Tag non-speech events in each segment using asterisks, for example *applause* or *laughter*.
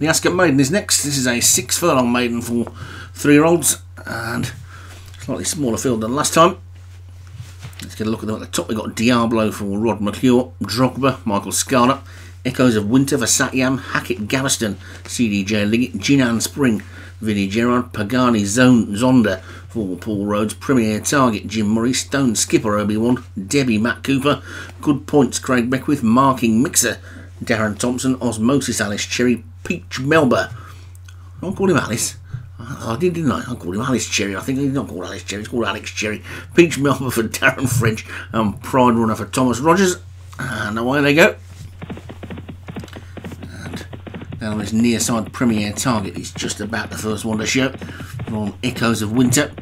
The Ascot Maiden is next. This is a six furlong maiden for three year olds and slightly smaller field than last time. Let's get a look at them at the top. We've got Diablo for Rod McClure, Drogba, Michael Scarlett, Echoes of Winter for Satyam, Hackett Gaveston, CDJ Liggett, Jinan Spring, Vinnie Gerard, Pagani Zone, Zonda for Paul Rhodes, Premier Target, Jim Murray, Stone Skipper Obi-Wan, Debbie Matt Cooper, Good Points Craig Beckwith, Marking Mixer, Darren Thompson, Osmosis Alice Cherry, Peach Melba. I call him Alice. I did, didn't I? I called him Alice Cherry. I think he's not called Alice Cherry, it's called Alex Cherry. Peach Melba for *laughs* Darren French, and Pride Runner for Thomas Rogers. And away they go. And on this near side Premier Target, it's just about the first one to show from Echoes of Winter.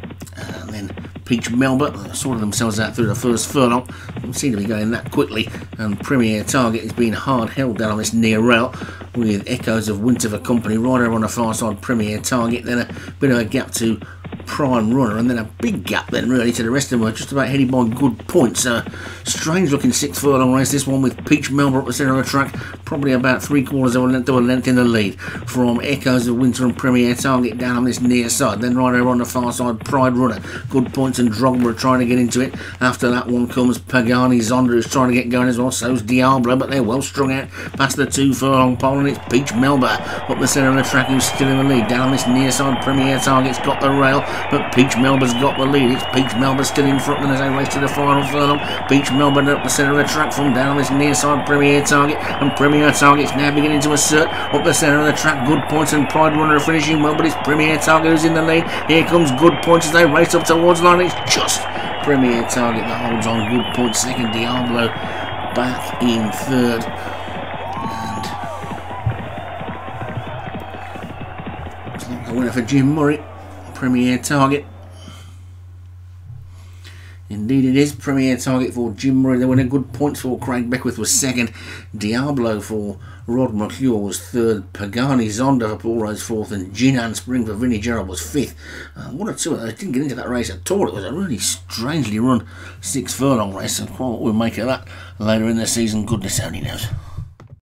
Peach Melba sorted themselves out through the first furlong. Don't seem to be going that quickly. And Premier Target is being hard held down on this near rail with Echoes of Winter for company right over on the far side. Premier Target, then a bit of a gap to prime runner, and then a big gap then really to the rest of them. Are just about headed by good points. Uh, strange looking six furlong race. This one with Peach Melba up the centre of the track, probably about three quarters of a length, of a length in the lead from Echoes of Winter and Premier Target down on this near side. Then right over on the far side, Pride Runner, good points, and Drogba are trying to get into it. After that one comes Pagani Zonda, who's trying to get going as well. So's Diablo, but they're well strung out past the two furlong pole, and it's Peach Melba up the centre of the track who's still in the lead. Down on this near side, Premier Target's got the rail but Peach Melba's got the lead. It's Peach Melba still in front as they race to the final furlong. Peach Melba up the centre of the track from down on this near side Premier Target, and Premier Target's now beginning to assert up the centre of the track. Good points and Pride Runner are finishing well, but it's Premier Target who's in the lead. Here comes Good Points as they race up towards line. It's just Premier Target that holds on. Good Points second. Diablo back in third. Winner for Jim Murray. Premier Target. Indeed it is. Premier Target for Jim Murray. They winning good points for Craig Beckwith was second. Diablo for Rod McClure was third. Pagani Zonda for Paul Rose fourth. And Jinan Spring for Vinnie Gerald was fifth. Uh, or two. I didn't get into that race at all. It was a really strangely run six furlong race. And what we'll make of that later in the season, goodness only knows.